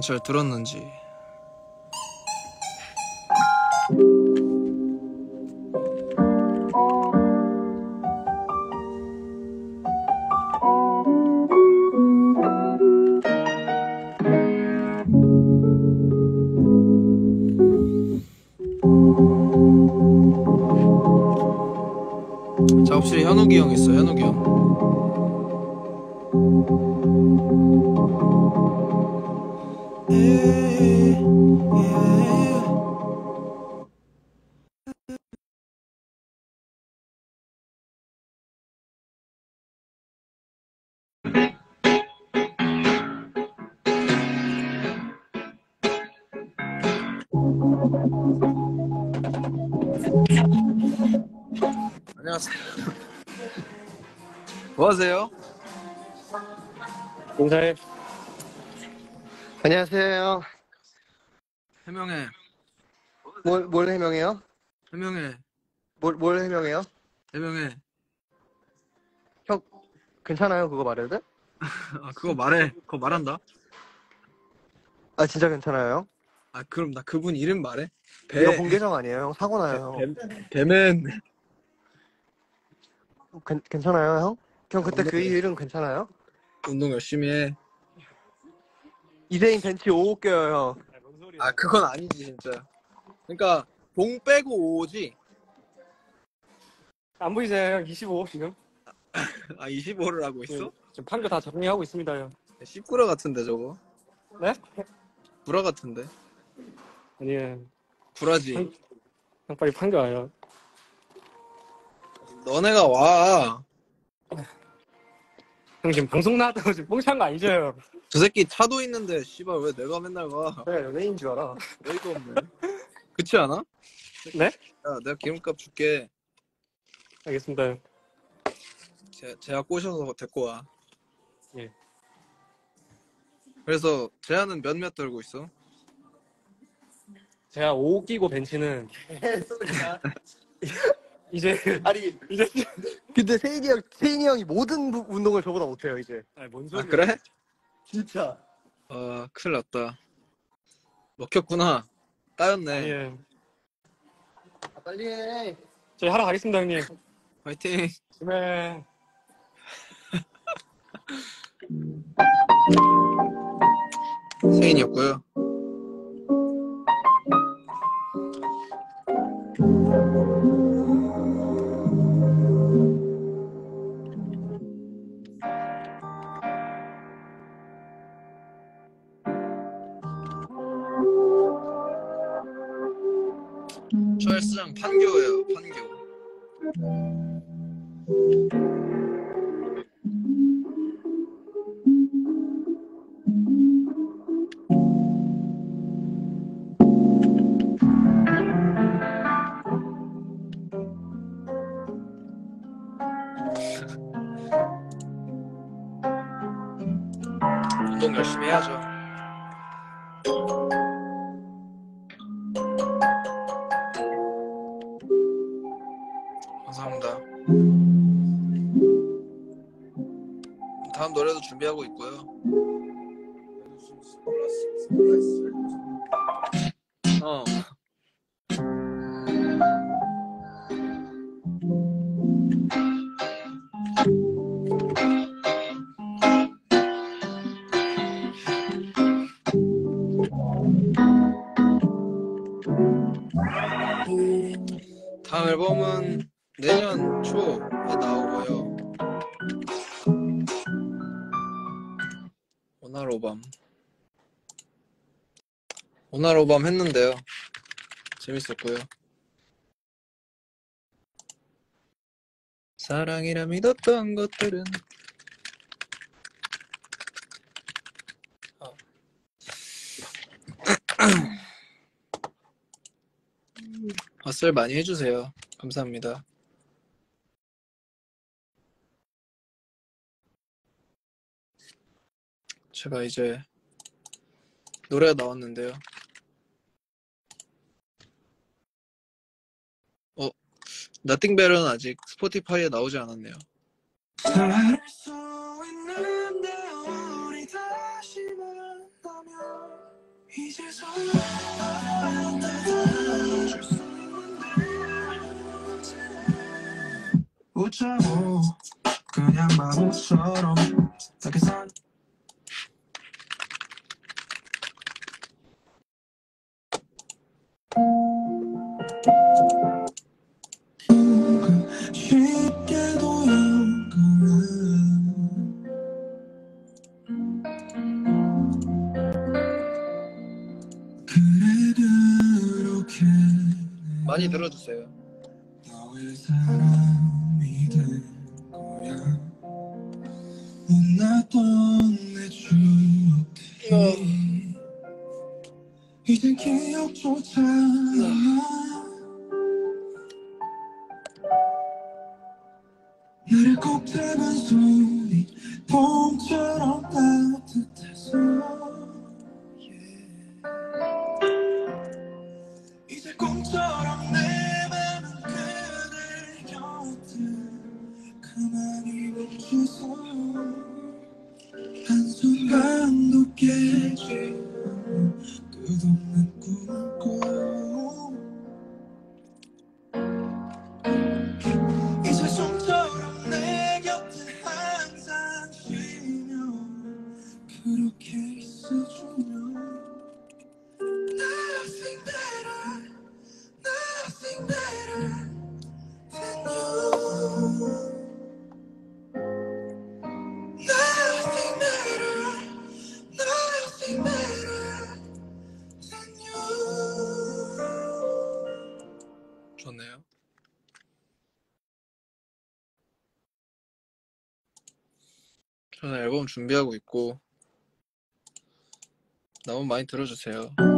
과연 잘 들었는지. 작업실에 현욱이 형 있어, 현욱이 형. 안녕하세요. 뭐 하세요? 인사해. 안녕하세요. 해명해. 뭘, 뭘 해명해요? 해명해. 뭘, 뭘 해명해요? 해명해. 형, 괜찮아요? 그거 말해도? 아, 그거 말해. 그거 말한다. 아, 진짜 괜찮아요? 아, 그럼 나 그분 이름 말해. 배, 이거 공개정 아니에요? 형, 사고 나요. 배, 배맨. 괜, 괜찮아요, 형? 형, 그때 그 네. 일은 괜찮아요? 운동 열심히 해. 이세인 벤치 5 껴요, 형. 아, 그건 아니지, 진짜. 그러니까, 봉 빼고 5지? 안 보이세요? 형? 25 지금? 아, 25를 하고 있어? 지금 판교 다 정리하고 있습니다. 형. 씨꾸라 같은데, 저거. 네? 구라 같은데. 아니에요. 구라지. 형, 형 빨리 판교 와요. 너네가 와. 형 지금 방송 나왔다고 지금 뽕찬 거 아니죠? 형? 저 새끼 차도 있는데, 씨발, 왜 내가 맨날 가? 내가 연예인 줄 알아. 어이가 없네. 그렇지 않아? 네? 야, 내가 기름값 줄게. 알겠습니다. 형. 제, 제가 꼬셔서 데리고 와. 예. 그래서 제아는 몇몇 들고 있어? 제가 5 끼고 벤치는 이제 아니, 이제 근데 세인이 형, 세인이 형이 모든 부- 운동을 저보다 못해요, 이제. 아니 뭔 아, 소리야? 그래? 진짜. 아, 큰일 났다. 먹혔구나. 따였네. 아니에요. 아, 빨리 해. 저희 하러 가겠습니다, 형님. 화이팅. 네. 세인이었고요. 헬스장 판교예요, 판교. 운동 열심히 해야죠. 다음 노래도 준비하고 있고요. 어. 다음 앨범은 내년 초에 나오고요. 오나로밤. 오나로밤 했는데요. 재밌었고요. 사랑이라 믿었던 것들은 어. 헛설 많이 해주세요. 감사합니다. 제가 이제 노래가 나왔는데요. 어, Nothing Better는 아직 스포티파이에 나오지 않았네요. 웃자고 그냥 바보처럼 다 계산 많이 들어주세요. 이젠 기억조차 나를 꼭 잡아 uma. 좋네요. 저는 앨범 준비하고 있고, 너무 많이 들어주세요.